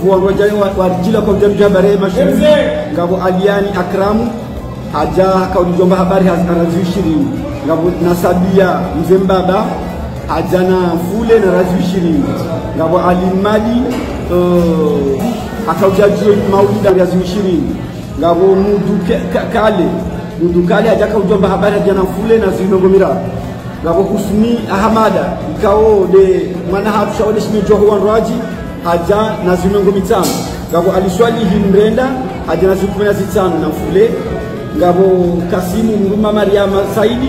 fungua wa warjila kwa jamja bare mashiri ngabo aliani akramu haja kaudijomba habari razi ishirini. Ngabo nasabia mzembaba haja na fule na razi ishirini. Ngabo alimali uh, akaujajue maulida razi ishirini. Ngabo mudu kale mudu kale haja kaujomba habari aja na fule na zinongo miraro ngabo kusumi ahamada ikao de mwana hatu johu wanraji huwanrwaji haja na zimengo mitano. Ngabo aliswalihi mrenda haja na zikumi na zitano na mfule ngabo kasimu mruma mariama saidi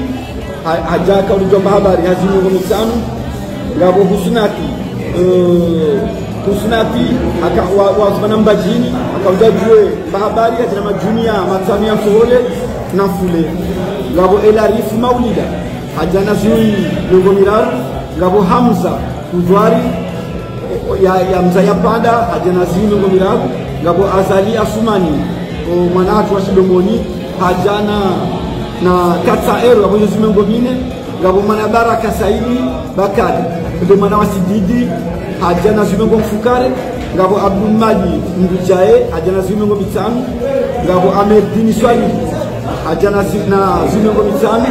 haja kaulijomba habari hazinongo mitano. Ngabo husnati uh, husnati wazimana mbajini akaujajue bahabari haja na majunia matano ya msohole na mfule ngabo elarifu maulida hajana ziwi mengo miraru ngabo hamza kudwari ya, ya mzaya pada nongo miraru ngabo azali asumani mwana watu wa shidomoni hajana na katsaeru ero ngabo yozime mengo mine ngabo baraka saidi bakari ndo mwana wa sididi hajana zui mengo mfukare ngabo abdulmadi ndujae hajana zui mengo mitano ngabo amedini swali hajana na zimengo mitano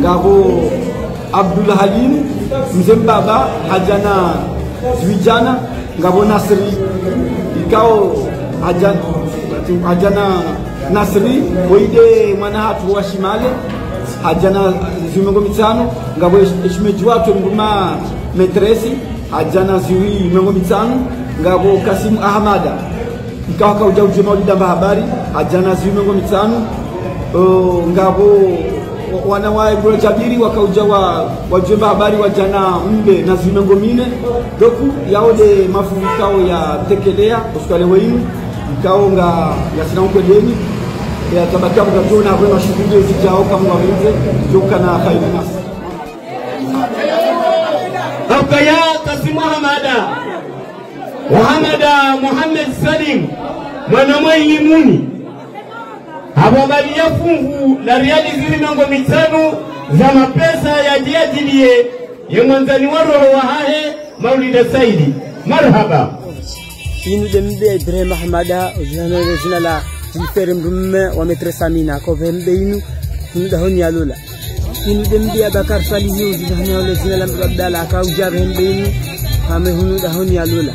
ngabo abdul halim mzembaba hajana vijana ngabo nasri. Ikao hajana, hajana nasri oide mwana hatu wa shimale hajana zimengo mitano ngabo ishmejuato nguma metresi hajana ziwi mengo mitano ngabo kasimu ahmada. Ikao kauja uje maulida mba habari hajana ziwi mengo mitano uh, ngabo wana wa Ibro Jabiri wakauja wa wajemba habari wa jana mbe na zimengo mine. Doku yaode mafurikao ya tekelea oskale weinu ikao nga yasina ukwedeni ya tabakia mkajona hapo na shughuli zijao kama wawenze joka na khairu nas Abkaya muhamada Muhammada Muhammad Salim Mwanamwa muni habwabalia fungu la riali zilinongo mitano za mapesa yajiajilie ye mwanzani wa roho wa hahe Maulida Saidi. Marhaba. Inu de mbe Ibrahim Ahmada ujana jina la jifere mrumme wa metre Samina ko vembe inu inu da honi alula inu de mbe Abakar salihi ujana wale jina la Abdalla akauja mbe inu hame hunu da honi alula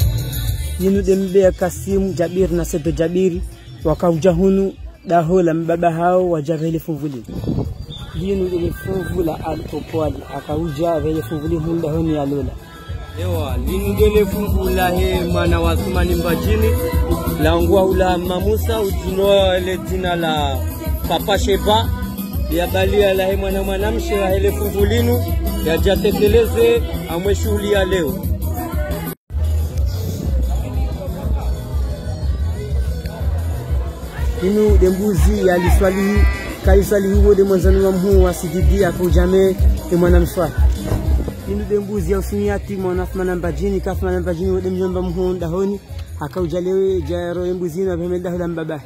inu de mbe Kasim jabiri na sebe Jabiri wakauja hunu dahola mbaba hao wajavele fumvuli linu ile fumvula alikokwali akauja vele fumvuli hunda honi alola ewa linudele fumvula he mwana wa Sumani Mbajini. Langua ula mamusa ujinoa ile jina la Papa Sheba. Yabalia la he mwana mwanamshe ahele hele fumvulinu yajatekeleze amwe shughuli ya leo inu dembuzi ya liswali ka liswali hiwo de mwanzani wa mhu wa sididi akujame imwana mswa inu dembuzi ya usumiati mwana fmana mbajini kafmana mbajini wa demjomba mhu ndahoni akaujalewe jaro embuzini wa bhemedahula mbabahi